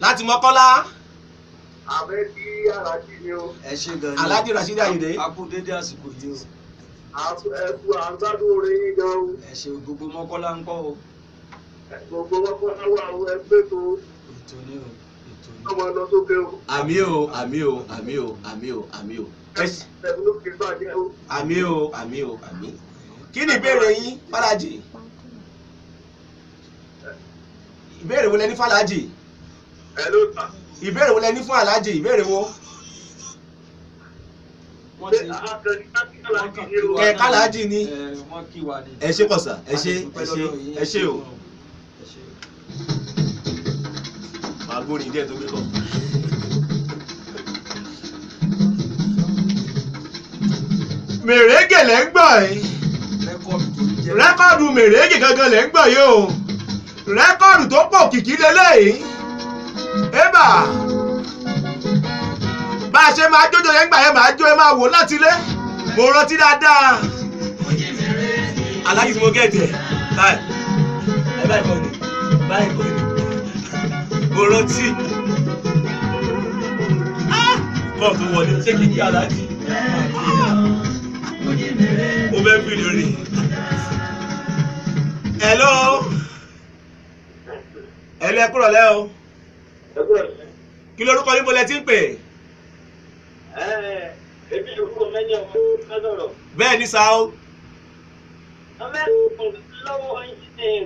láti mọ́kọ́lá. Àbẹ́ tí alájí ni ó ẹ ṣe gan ni. Alhaji rasheed ayinde. A kú dédé àsìkò yìí o. Ẹkú àgbádùn orin yín gan o. Ẹ ṣe gbogbo mọ́kọ́lá ń kọ́ o. Gbogbo wẹ́kọ́lá wà ó ẹgbẹ́ tó. Ètò ni o ètò ni. Ọmọ lọ sókè o. Àmì o àmì o àmì o àmì o àmì o. Ẹ ṣe- o. àmì o àmì o àmì. kí ni ìbéèrè yín fàlàjì ìbéèrè wo lẹ ní ló ta ìbéèrè wo lẹ ní fún alájì ìbéèrè wo? Ó. wa Ẹ náà kálàájì ni. ẹ ṣe kọsà ẹ ṣe ẹ ṣe ẹ ṣe o. Màá gbórin díẹ̀ tó gbé kọ. mèrègè lẹ́ ń gbọ́ yìí. Rẹ́kọ̀dù mèrègè gangan lẹ́ ń gbọ́ yìí o rẹ́kọ̀dù tó pọ̀ kìkì lélẹ́yìí. Ébà. Bá a ṣe máa jójó yẹn gbà yẹn máa jó ẹ máa wò láti ilé. Mo rántí dáadáa. Aláàjì tí mo gẹ̀ẹ́tì ẹ̀ báyìí. Ẹ báyìí kọ́ ni báyìí kọ́ ni mo rántí. Kọ́ tó wọlé. Ṣé kí aláàjì? Mo fẹ́ fi lórí. hello hello ẹ kúrọ̀ lẹ́ o. Kí lorúkọ yín mo lẹ ti ń pè? Ebi ìlú mẹ́ni ọmọ mẹ́sọ̀rọ̀. bẹ́ẹ̀ ni sa o. Ọmọ ẹ̀kọ́ lọ́wọ́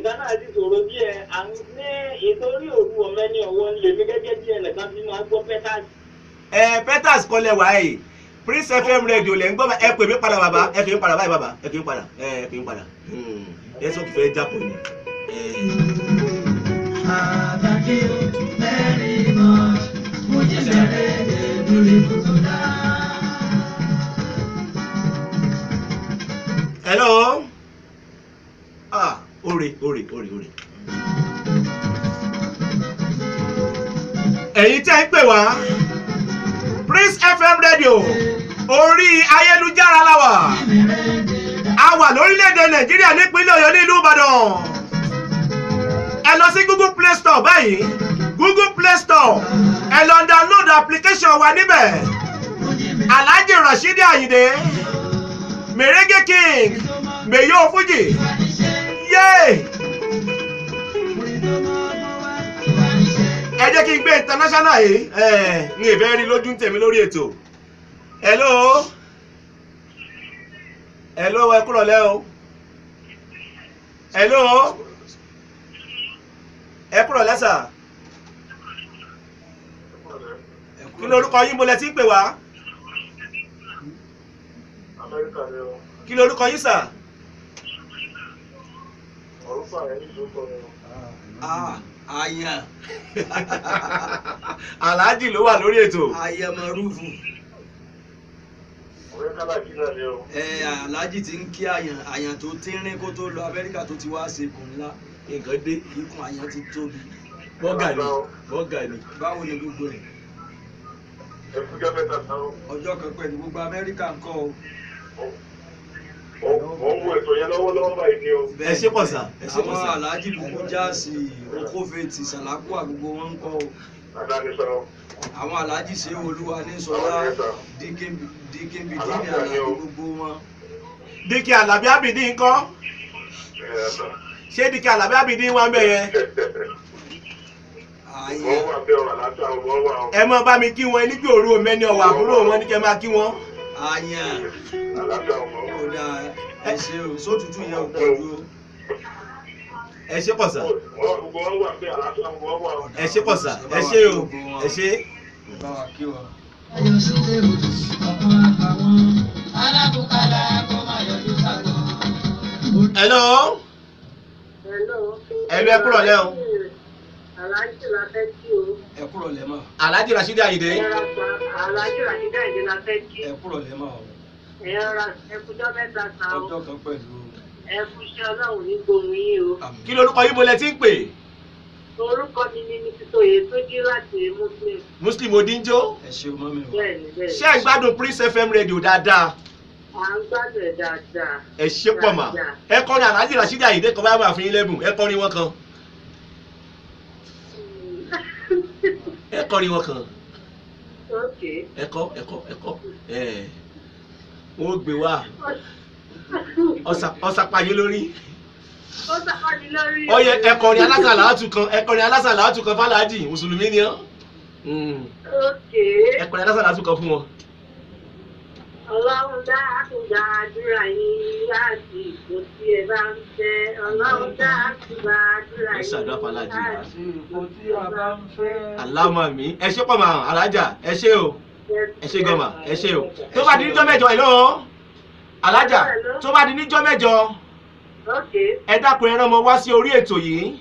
Ghana ti sọ̀rọ̀ díẹ̀ ní ìtorí òru ọ̀mẹ́ni ọ̀wọ́ ń lè mí gẹ́gẹ́ bí ẹnìkan tí máa gbọ́ pẹ́tàsì. ẹ peters kọlẹ̀ wáyé prince fm radio lẹ́ ń gbọ́ ẹ pè mí padà bàbá. Ẹ pè mí padà báyìí bàbá. Ẹ pè mí padà. Ẹ pè mí padà. Hmm. ẹ sọ fẹ́ jápọ̀ ni. Ẹ. hello ah ore ore ore ore. ẹ̀yin tẹ́ ń pè wá prince fm radio orí ayélujára la wà a wà lórílẹ̀‐èdè nàìjíríà nípínlẹ̀ ọ̀yọ́ nílùú ìbàdàn ẹ lọ sí google play store báyìí. Google play store. Ẹ lọ download application wa níbẹ̀. Alhaji rasheed ayinde. Merege king. Meyo fuji yéé. Ẹ jẹ́ kí n gbé international yìí. Ń ìfẹ́ rí lójú tèmi lórí ètò. Hello? Hello ẹ kúrọ̀ lẹ́ o. Hello ẹ kúrọ̀ lẹ́sà kí lorúkọ yín? Mo lẹ ti ń pè wá. Kí yín sà? Orúkọ ni ọ. Ah, àyàn aláàjì ló wà lórí ètò. Ni ọ. ẹ aláàjì ti ń kí àyàn àyàn tó tínrín kó tó lọ amẹ́ríkà tó ti wá ṣe kùn ńlá nǹkan dé ikùn àyàn ti tóbi. Bọ́gà ni bọ́gà ni. Báwo ni gbogbo ẹ̀? Ẹkújọ́ mẹ́ta sáwọn. ọjọ́ kan pẹ̀lú gbogbo amẹ́ríkà ń kọ́ o. Mo ń wo ètò yẹn lọ́wọ́lọ́wọ́ báyìí ni o. ẹ ṣe pọ̀ sà ẹ ṣe pọ̀ àwọn aláàjì gbogbo jáàsì okófètì sàlákùà gbogbo wọn ń kọ́ o. Adáni sọ. àwọn aláàjì ṣe olúwa ní sọlá díkínbí díní àlàbí gbogbo wọn. Díkì alábí àbìdí ńkọ́ ṣé díkì alábí àbìdí wà ń bẹ̀ yẹn? Ẹ mọ bá mi kí wọn nígbà òru òmẹni ọwọ àbúrò wọn ní kẹ máa kí wọn. Ẹ ṣe o sótútù yẹn ò pọ̀jù o ẹ ṣe pọ̀ sà. Wọ́n gbogbo wọn wà bẹ́ẹ̀ àlàáfíà wọ́n wà. Ọ́. ẹ ṣe ẹ o. ẹ ṣe. hello Hello. Hello, ẹ kúrọ̀ lẹ́ o. Aláàjì la fẹ́ kí o. ẹ kúrọ̀ lẹ́mọ̀ alhaji rasheed ayinde Ẹ̀rọ pa Aláàjì Ràṣídà ìdí la fẹ́ kí. ẹ kúrọ̀ lẹ́mọ̀ o Ẹ̀rọ ẹkújọ́ mẹ́ta ta o. ọjọ́ kan pẹ̀lú Ẹkúṣẹ́ ọlọ́run ní gbòòrùn yín o. kí lorúkọ yín mo lẹ ti ń pè Orúkọ mi ni ní títóye tó jí láti Muslim. muslim odinjo ẹ ṣe o mọ́ mi o Bẹ́ẹ̀ni bẹ́ẹ̀ni. ṣé ẹ gbádùn prince fm radio dáadáa ẹ ṣe pọ̀ mà. Ẹ kọrin aláàjì rasidi àyíndé kan bá máa fi yín lẹ́bùn. Ẹ kọrin wọn kan. Ẹ kọrin wọn kan. Ẹ kọ ẹ kọ ẹ kọ. Ẹ wọn ò gbé wá. Ọ̀sàpàyé lórí. Ó yẹ ẹ kọrin alásàlátù kan ẹ kọrin alásàlátù kan fàlàjì mùsùlùmí ni ọ. Hmm. Ẹ kọrin alásàlátù kan fún wọn ọlọ́run dákun gbàdúrà yín láti ipò tí ẹ bá ń fẹ́. ọlọ́run dákun gbàdúrà Ẹ yín láti ipò tí a bá ń fẹ́. aláàmà mi ẹ ṣe pọ̀ mọ́ alájà. Ẹ ṣe o. Ẹ ṣe gọ́mà ẹ ṣe o. Tó bá di níjọ́ mẹ́jọ ẹ̀ lọ́wọ́ alájà tó bá di níjọ́ mẹ́jọ ẹ dákun ẹ rán ọmọ wá sí orí ètò yìí.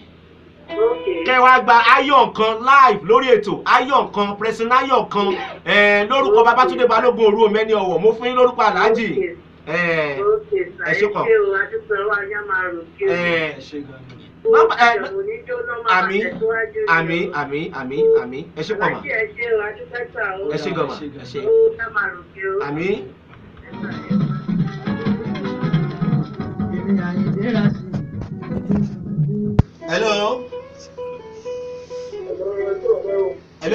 Kẹ wá gba ayọ̀ kan live lórí ètò. Ayọ̀ kan pressing ayọ̀ kan. Ẹ lórúkọ babatunde balógun òru omẹ́ni ọ̀wọ̀. Mo fún yín lórúkọ aláàjì. Ẹ ok. ẹ ṣe pọ̀. ẹ gan ẹ àmì àmì àmì àmì àmì ẹ ṣe pọ̀ mà ẹ ṣe o. ẹ ṣe àmì.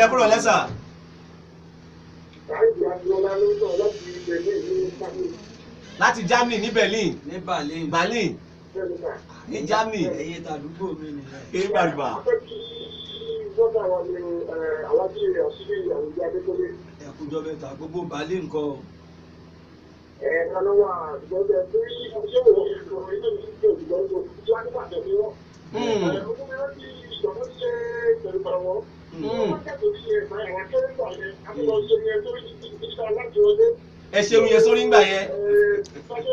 Ẹ kúrò lẹ́sà láti germany ní berlin. Ní berlin. Berlin. Ní germany. Ẹ̀yin tàdúgbò mi nìyẹn. èyí gbàdúgbà. Ẹkùnjọ mẹ́ta gbogbo berlin ńkọ́ ẹ ṣeun yẹn sórí ńgbà yẹn. Fọlọ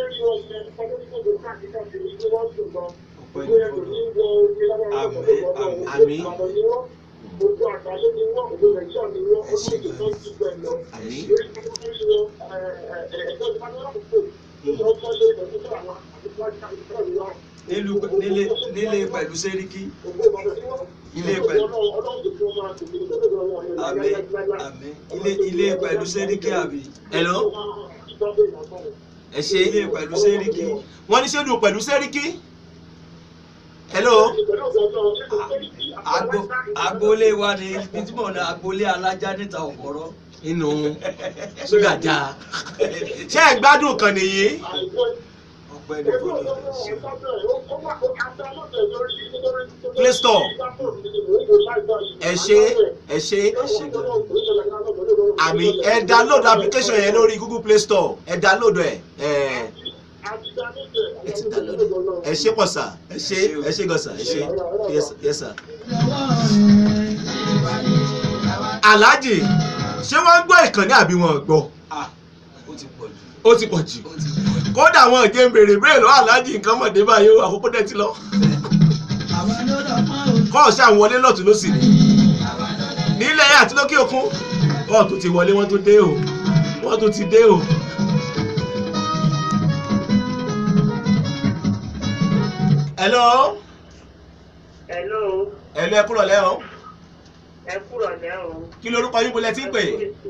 àmì Gbogbo àgbáyé ni wọ́n, àmì nílé pẹ̀lú sẹ́ríkì ilé pẹ̀lú àmì àmì ilé ilé pẹ̀lú sẹ́ríkì àbí? Hello? Ẹ ṣe ilé pẹ̀lú sẹ́ríkì wọ́n ní ṣédùn pẹ̀lú sẹ́ríkì hello? Agbo agboolé wa ni ń lọ agboolé alájá níta ọ̀pọ̀rọ̀. Inú ṣúgà já. Ṣé ẹ gbádùn kan nìyí ọpẹ́ ní fọlọ Play Store. ẹ ṣe ẹ ṣe àmì ẹ download application yẹn lórí google play store. Ẹ download ẹ ẹ. Ẹ ti download ẹ. Ẹ ṣe pọ̀ sà. Ẹ ṣe ẹ ṣe gan sà. Ẹ ṣe yes yes sir. alhaji ṣé wọ́n ń gbọ́ ìkànnì àbí wọn gbọ́? Ah ó ti pọ̀ jù ó ti pọ̀ jù kódà àwọn ìgé ń béèrè béèrè lọ́wọ́ alhaji nǹkan mọ̀dé báyìí ó àkókò dẹ̀ ti lọ. kọ́ọ̀ṣì àwọn wọlé lọ́tún ló sì ní nílẹ̀ àti lókè òkun kọ́ọ̀tù ti wọlé wọ́n tó dé o wọ́n tó ti dé o. hello Hello, hello ẹ kúrọ̀ lẹ́ o ẹ kúrọ̀ lẹ́ o. kí lorúkọ yín bolẹ̀ tí ń pè ètò.